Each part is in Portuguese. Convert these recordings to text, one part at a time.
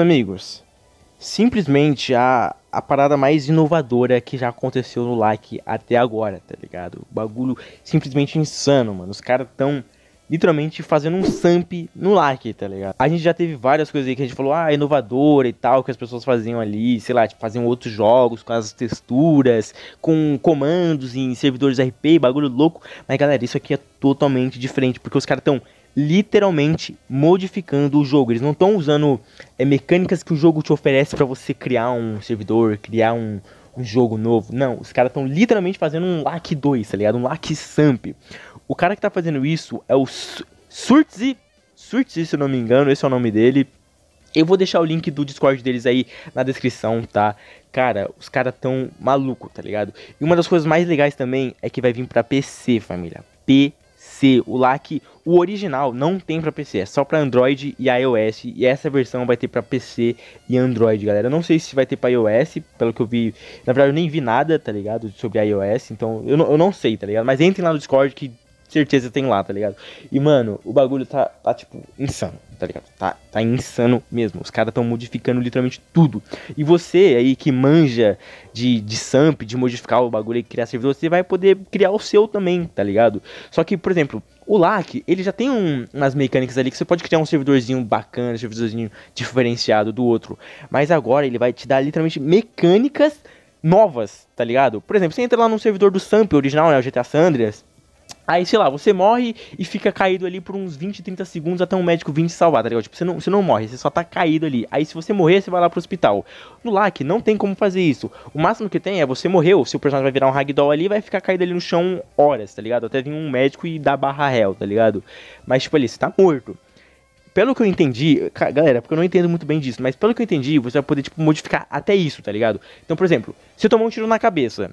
amigos, simplesmente a, a parada mais inovadora que já aconteceu no like até agora, tá ligado? O bagulho simplesmente insano, mano. Os caras tão literalmente fazendo um samp no like, tá ligado? A gente já teve várias coisas aí que a gente falou, ah, inovadora e tal, que as pessoas faziam ali, sei lá, tipo, faziam outros jogos com as texturas, com comandos em servidores RP, bagulho louco. Mas galera, isso aqui é totalmente diferente, porque os caras estão literalmente modificando o jogo. Eles não estão usando é, mecânicas que o jogo te oferece para você criar um servidor, criar um, um jogo novo. Não, os caras estão literalmente fazendo um LAC 2, tá ligado? Um LAC Samp. O cara que tá fazendo isso é o Surtzi, Surtzi, se eu não me engano, esse é o nome dele. Eu vou deixar o link do Discord deles aí na descrição, tá? Cara, os caras tão maluco, tá ligado? E uma das coisas mais legais também é que vai vir pra PC, família. PC. O LAC, o original, não tem pra PC. É só pra Android e iOS. E essa versão vai ter pra PC e Android, galera. Eu não sei se vai ter pra iOS, pelo que eu vi. Na verdade, eu nem vi nada, tá ligado? Sobre iOS. Então, eu não, eu não sei, tá ligado? Mas entrem lá no Discord que certeza tem lá, tá ligado? E, mano, o bagulho tá, tá tipo, insano, tá ligado? Tá, tá insano mesmo. Os caras estão modificando literalmente tudo. E você aí que manja de, de samp, de modificar o bagulho e criar servidor, você vai poder criar o seu também, tá ligado? Só que, por exemplo, o LAC, ele já tem um, umas mecânicas ali que você pode criar um servidorzinho bacana, um servidorzinho diferenciado do outro. Mas agora ele vai te dar literalmente mecânicas novas, tá ligado? Por exemplo, você entra lá no servidor do Samp original, né, o GTA San Andreas, Aí, sei lá, você morre e fica caído ali por uns 20, 30 segundos até um médico vir te salvar, tá ligado? Tipo, você não, você não morre, você só tá caído ali. Aí, se você morrer, você vai lá pro hospital. No LAC, não tem como fazer isso. O máximo que tem é você morreu, seu personagem vai virar um ragdoll ali vai ficar caído ali no chão horas, tá ligado? Até vir um médico e dar barra réu, tá ligado? Mas, tipo, ali, você tá morto. Pelo que eu entendi, galera, porque eu não entendo muito bem disso, mas pelo que eu entendi, você vai poder, tipo, modificar até isso, tá ligado? Então, por exemplo, você tomou um tiro na cabeça,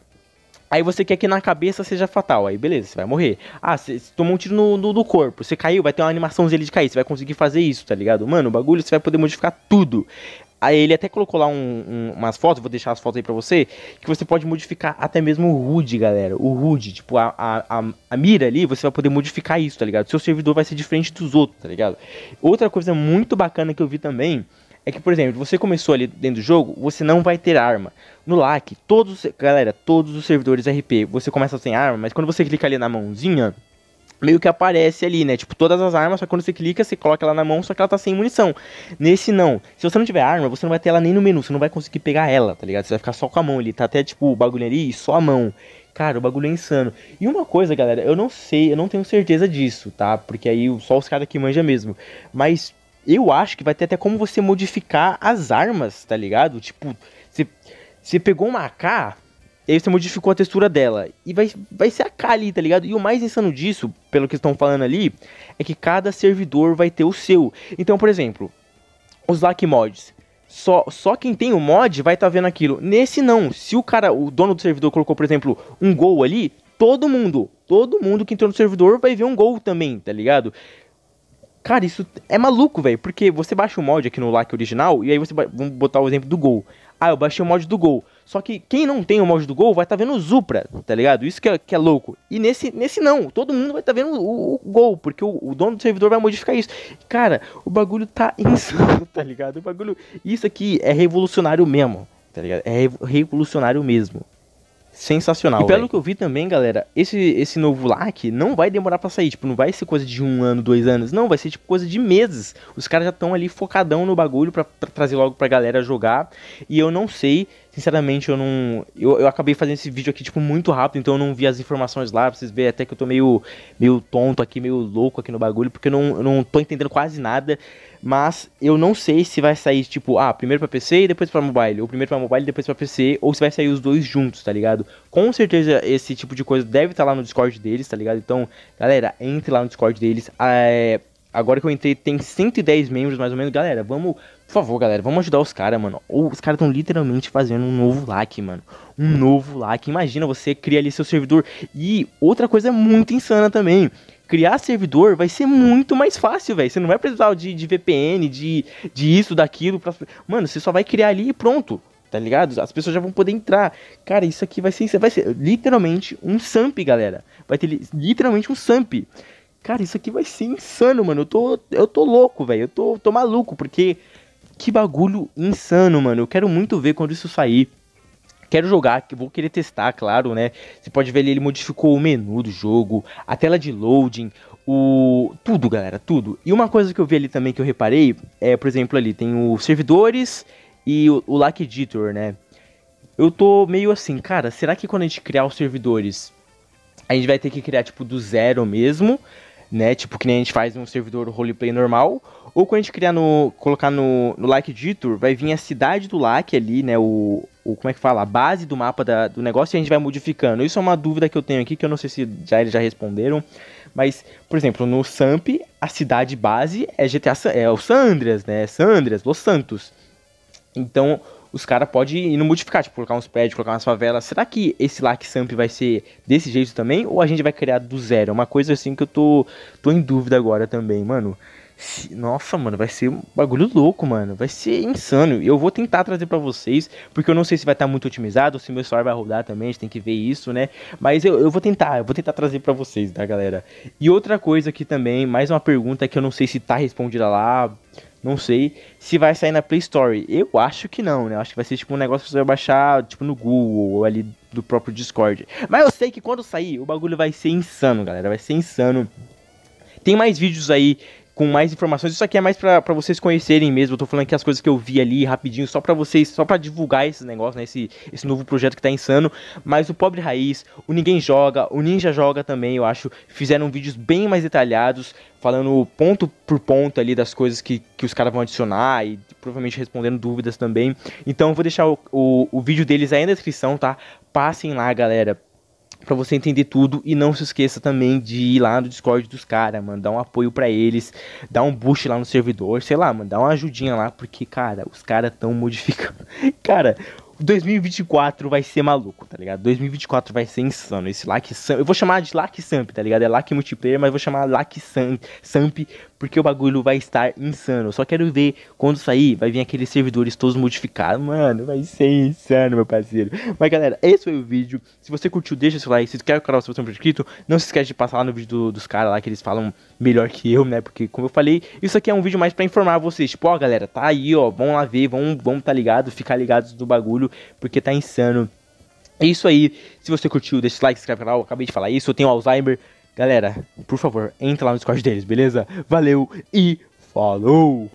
Aí você quer que na cabeça seja fatal. Aí beleza, você vai morrer. Ah, você tomou um tiro no, no, no corpo. Você caiu, vai ter uma animaçãozinha de cair. Você vai conseguir fazer isso, tá ligado? Mano, o bagulho você vai poder modificar tudo. Aí ele até colocou lá um, um, umas fotos, vou deixar as fotos aí pra você, que você pode modificar até mesmo o HUD, galera. O HUD, tipo, a, a, a, a, mira ali, você vai poder modificar isso, tá ligado? Seu servidor vai ser diferente dos outros, tá ligado? Outra coisa muito bacana que eu vi também é que, por exemplo, você começou ali dentro do jogo, você não vai ter arma. No LAC, todos, galera, todos os servidores RP, você começa sem arma, mas quando você clica ali na mãozinha, meio que aparece ali, né? Tipo, todas as armas, só que quando você clica, você coloca ela na mão, só que ela tá sem munição. Nesse não. Se você não tiver arma, você não vai ter ela nem no menu, você não vai conseguir pegar ela, tá ligado? Você vai ficar só com a mão ali, tá até tipo o bagulho ali, só a mão. Cara, o bagulho é insano. E uma coisa, galera, eu não sei, eu não tenho certeza disso, tá? Porque aí só os caras que manjam mesmo. Mas eu acho que vai ter até como você modificar as armas, tá ligado? Tipo, você, pegou uma AK, e aí você modificou a textura dela. E vai, vai ser a K ali, tá ligado? E o mais insano disso, pelo que estão falando ali, é que cada servidor vai ter o seu. Então, por exemplo, os Lack Mods. Só, só quem tem o mod vai estar tá vendo aquilo. Nesse não. Se o cara, o dono do servidor colocou, por exemplo, um gol ali, todo mundo, todo mundo que entrou no servidor vai ver um gol também, tá ligado? Cara, isso é maluco, velho. Porque você baixa o mod aqui no LAC original e aí você. Vamos botar o exemplo do Gol. Ah, eu baixei o mod do Gol. Só que quem não tem o mod do Gol vai estar tá vendo o Zupra, tá ligado? Isso que é, que é louco. E nesse, nesse não, todo mundo vai estar tá vendo o, o, Gol, porque o, o, dono do servidor vai modificar isso. Cara, o bagulho tá insano, tá ligado? O bagulho. Isso aqui é revolucionário mesmo, tá ligado? É revolucionário mesmo sensacional. E pelo véio. que eu vi também, galera, esse, esse novo LAC não vai demorar para sair. Tipo, não vai ser coisa de um ano, dois anos. Não, vai ser tipo coisa de meses. Os caras já estão ali focadão no bagulho para trazer logo pra galera jogar. E eu não sei, sinceramente, eu não. Eu, eu acabei fazendo esse vídeo aqui, tipo, muito rápido, então eu não vi as informações lá. Pra vocês verem até que eu tô meio, meio tonto aqui, meio louco aqui no bagulho, porque eu não, eu não tô entendendo quase nada. Mas eu não sei se vai sair, tipo, ah, primeiro pra PC e depois pra mobile. Ou primeiro pra mobile e depois pra PC. Ou se vai sair os dois juntos, tá ligado? Com certeza esse tipo de coisa deve estar tá lá no Discord deles, tá ligado? Então, galera, entre lá no Discord deles. É, agora que eu entrei, tem 110 membros mais ou menos. Galera, vamos. Por favor, galera, vamos ajudar os caras, mano. Ou os caras estão literalmente fazendo um novo like, mano. Um novo like. Imagina você criar ali seu servidor. E outra coisa muito insana também criar servidor vai ser muito mais fácil, velho. Você não vai precisar de, de VPN, de, de isso, daquilo. Pra... Mano, você só vai criar ali e pronto. Tá ligado? As pessoas já vão poder entrar. Cara, isso aqui vai ser, vai ser literalmente um SAMP, galera. Vai ter literalmente um SAMP. Cara, isso aqui vai ser insano, mano. Eu tô, eu tô louco, velho. Eu tô, tô maluco, porque que bagulho insano, mano. Eu quero muito ver quando isso sair. Quero jogar, vou querer testar, claro, né? Você pode ver ali, ele modificou o menu do jogo, a tela de loading, o tudo, galera, tudo. E uma coisa que eu vi ali também que eu reparei é, por exemplo, ali tem os servidores e o, o Lack Editor, né? Eu tô meio assim, cara, será que quando a gente criar os servidores, a gente vai ter que criar tipo do zero mesmo, né? Tipo que nem a gente faz um servidor roleplay normal, ou quando a gente criar no colocar no no Lack Editor, vai vir a cidade do Lack ali, né, o, o como é que fala, a base do mapa da, do negócio e a gente vai modificando. Isso é uma dúvida que eu tenho aqui que eu não sei se já eles já responderam. Mas, por exemplo, no Samp, a cidade base é GTA é o Sandras, né? Sandras, Los Santos. Então, os caras podem ir no modificar, tipo, colocar uns prédios, colocar umas favelas. Será que esse Lac Samp vai ser desse jeito também? Ou a gente vai criar do zero? É uma coisa assim que eu tô, tô em dúvida agora também, mano. Nossa, mano, vai ser um bagulho louco, mano. Vai ser insano. Eu vou tentar trazer para vocês, porque eu não sei se vai estar tá muito otimizado, se meu celular vai rodar também, a gente tem que ver isso, né? Mas eu, eu vou tentar, eu vou tentar trazer para vocês, tá, galera? E outra coisa aqui também, mais uma pergunta que eu não sei se tá respondida lá, não sei se vai sair na Play Store. Eu acho que não, né? Eu acho que vai ser tipo um negócio que você vai baixar tipo no Google ou ali do próprio Discord. Mas eu sei que quando sair, o bagulho vai ser insano, galera. Vai ser insano. Tem mais vídeos aí com mais informações. Isso aqui é mais para vocês conhecerem mesmo. Eu tô falando aqui as coisas que eu vi ali rapidinho, só para vocês, só para divulgar esses negócios, né? Esse, esse novo projeto que tá insano. Mas o Pobre Raiz, o Ninguém Joga, o Ninja Joga também, eu acho, fizeram vídeos bem mais detalhados, falando ponto por ponto ali das coisas que, que os caras vão adicionar e provavelmente respondendo dúvidas também. Então eu vou deixar o, o, o vídeo deles aí na descrição, tá? Passem lá, galera para você entender tudo e não se esqueça também de ir lá no Discord dos caras, mano, dar um apoio para eles, dar um boost lá no servidor, sei lá, mano, dar uma ajudinha lá, porque, cara, os caras tão modificando. cara, 2024 vai ser maluco, tá ligado? 2024 vai ser insano. Esse Lack Samp. Eu vou chamar de Lack Samp, tá ligado? É Lack Multiplayer, mas vou chamar Lack Samp, porque o bagulho vai estar insano. Eu só quero ver quando sair, vai vir aqueles servidores todos modificados. Mano, vai ser insano, meu parceiro. Mas galera, esse foi o vídeo. Se você curtiu, deixa seu like. Se quer o canal, se você não é inscrito, não se esquece de passar lá no vídeo do, dos caras lá que eles falam melhor que eu, né? Porque, como eu falei, isso aqui é um vídeo mais pra informar vocês. Tipo, ó, galera, tá aí, ó. Vamos lá ver, vamos, vamos tá ligado, ficar ligados do bagulho, porque tá insano. É isso aí. Se você curtiu, deixa o like, se inscreve no canal. Acabei de falar isso. Eu tenho Alzheimer. Galera, por favor, entra lá no Discord deles, beleza? Valeu e falou!